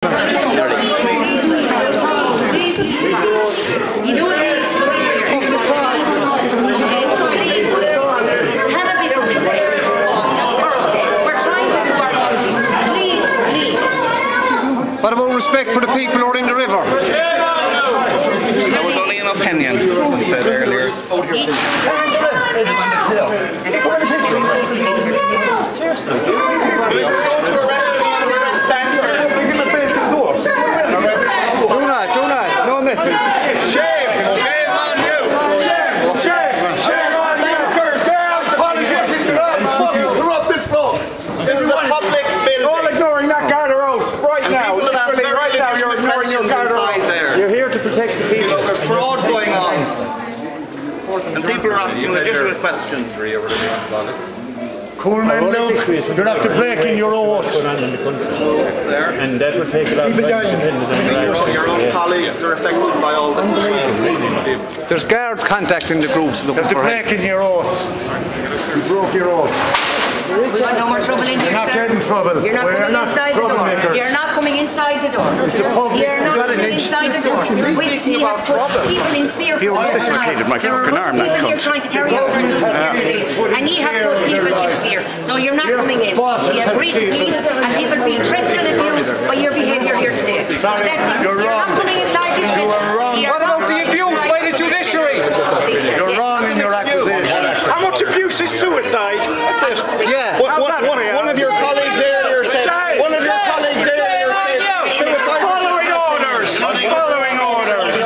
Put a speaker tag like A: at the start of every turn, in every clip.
A: You know what? Have a bit of respect for us. We're trying to do our duties. Please, please.
B: What about respect for the people who are in the river?
C: That was only an opinion, I said earlier.
B: Do not, do not, no message.
C: Shame! Shame on you!
D: Shame on you! Yourselves, politicians, corrupt this folk!
C: This is a public
D: All
C: building.
D: ignoring that Gardaros right
C: And
D: now.
C: people have
D: Literally
C: very
D: right now you're
C: legitimate
D: ignoring your
C: questions inside
D: Gardaros.
C: there.
D: You're here to protect the
C: You
D: people.
C: know, there's fraud going on. And people are asking legitimate questions.
E: Cool man, look, you're after breaking your oath.
C: There.
F: And that would take it out.
D: Keep it down.
C: Your, your own colleagues are affected by all this as well.
B: There's guards contacting the groups looking
E: After
B: for help.
E: breaking your oath. You broke your oath.
A: We got no more trouble in here.
E: You're not getting trouble.
A: You're not
E: We're
A: coming
E: not
A: inside the door.
E: troublemakers.
A: You're not coming inside the door.
E: a public
A: You're coming the door. We, we have put people in fear for
E: dislocated my
A: There are
E: fucking arm,
A: people here trying to carry out their duties here today. And you have put people in fear. So you're not coming in. You have brief police and people feel threatened and abused by your behaviour here today.
E: Sorry,
A: That's it.
E: you're
A: You're
E: wrong.
A: not coming inside this
E: You are wrong.
A: You're
B: What about
A: not
B: the
A: coming
B: abuse
A: inside
B: by the
A: this
B: judiciary?
E: You're wrong in your accusation.
D: How much abuse is suicide?
B: Yeah.
C: One,
D: How's
C: one,
D: that
C: one,
D: for you?
C: one of your colleagues earlier said,
D: Say.
C: one of your colleagues earlier said, suicide.
D: Following orders. Following orders.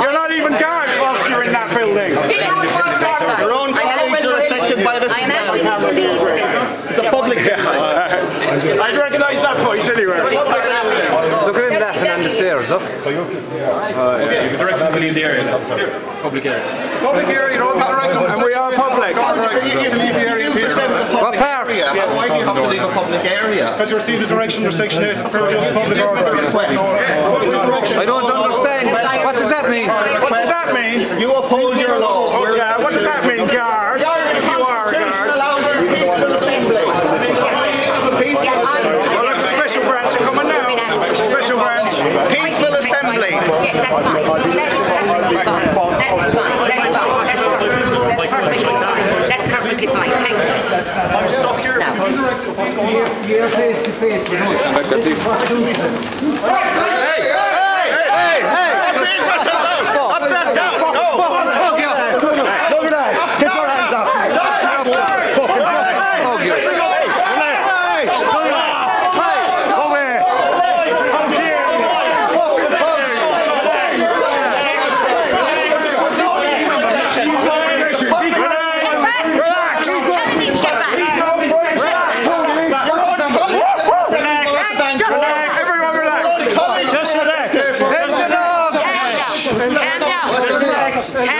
D: You're not even guards whilst you're in that building.
C: Your own colleagues are affected by this
A: I
C: as
A: am asking
C: well.
A: you to leave.
C: It's a public building.
D: I'd recognise that voice anywhere.
B: Look at him laughing on the stairs, look.
F: Oh, direction to leave the area now. Public area.
C: Public area, you don't have the right to
D: And we are public.
C: You leave the area. You
B: What part?
C: area. Why do you have to leave a public area?
D: Because you received a direction under section 8 for just public order.
C: What's the direction?
B: I don't understand. What does that mean?
D: What does that mean?
C: You uphold your law. Where's
D: Yeah, what does that mean, guard? If you are a
C: Constitution
D: guard.
C: allows for peaceful assembly.
D: Well, that's a special branch coming now. Special branch.
C: Peaceful assembly.
A: Yes, that's fine. That's fine. That's fine. That's fine. That's fine. That's perfectly fine. That's perfectly fine. Thanks.
D: I'm stuck here.
A: Now,
B: You're face to face with us.
E: Look at that. Get your hands off me. Fucking
B: Oh, you.
E: Hey! Go away. How dare you?
A: relax. Tell me to get back.
D: Everyone relax. Just relax.
B: Here's your dog.
A: Calm down. Calm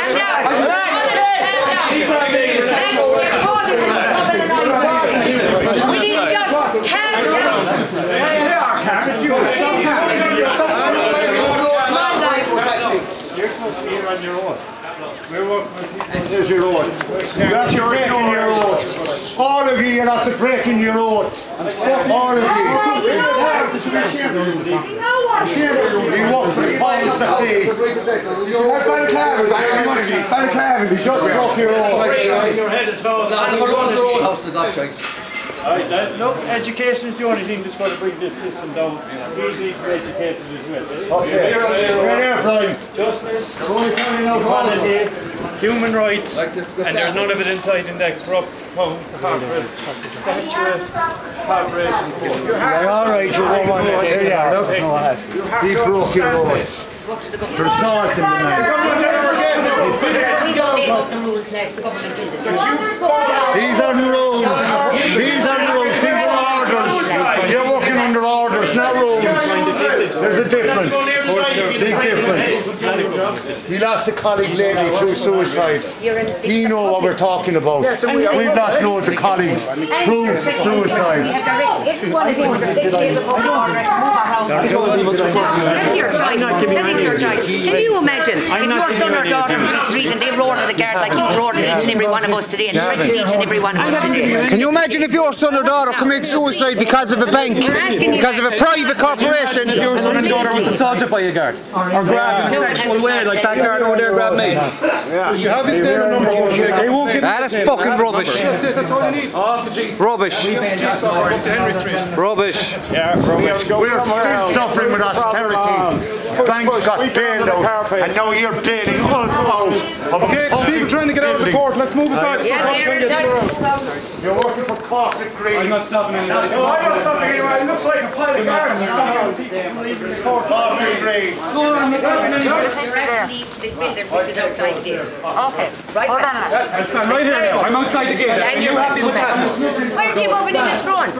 A: down. We need just calm down.
E: There's your oath. You're after breaking your oath. All of you, you're after breaking your oath. All of you. You walk for the powers that be. Balaclava, Balaclava, you shut broke your oath.
F: Alright, that- look, education is the only thing that's going to bring this system down. We need to be educated as well.
E: Okay. Right there, Brian.
F: Justice,
E: You're only coming out all of them.
F: equality, human rights, and there's none of it inside in that corrupt town, corporate, statutory corporation.
E: All right, you won't want to. There you are. Look. He broke your oath. For assaulting the man.
A: We don't make up the rules next government building.
E: These are the rules. These are the rules. These are orders. You're working under orders, not rules. There's a difference. Big difference. We lost a colleague lately through suicide.
A: You're
E: We know what we're talking about. We've lost loads of colleagues through suicide.
A: have one of you under six days of public order, move our house. That's your choice. That is your choice. Can you imagine if your son or daughter was the street and they roared at the guard like you roared at each and every one of us today and threatened each and every one of us today?
B: Can you imagine if your son or daughter commits suicide because of a bank? Because of a private corporation?
G: Your son and daughter was assaulted by a guard or grabbed in a sexual way like that guard over there grabbed me. Yeah.
D: You have his name and number, we'll check.
G: They won't give
B: that's fucking rubbish.
D: That's it, that's all you need.
G: off the G.
B: Rubbish.
D: Henry Street.
B: Rubbish.
D: Yeah, rubbish.
E: We're still suffering with austerity. Banks got bailed out, and now you're bailing us out
D: Okay, people trying to get out of the
E: building.
D: court, let's move it back.
A: Yeah,
D: Paul can get
A: there,
D: through.
A: there.
E: You're working for corporate greed.
G: I'm not stopping anybody.
D: No, I got something anyway, it looks like a pile of guards. It's not people from leaving the court.
E: Corporate greed.
A: You have to leave this building which is outside. Okay, right. Hold on.
G: I'm right here now. I'm outside the gate.
A: And you're happy with that? Why are you moving in this front?